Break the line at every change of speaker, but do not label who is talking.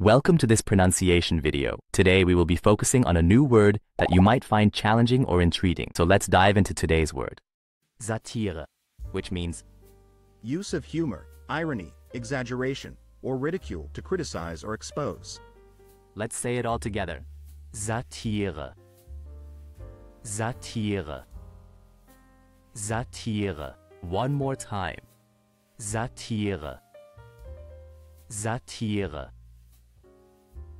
Welcome to this pronunciation video. Today we will be focusing on a new word that you might find challenging or intriguing. So let's dive into today's word. Satire, which means
Use of humor, irony, exaggeration, or ridicule to criticize or expose.
Let's say it all together. Satire. Satire. Satire. One more time. Satire. Satire.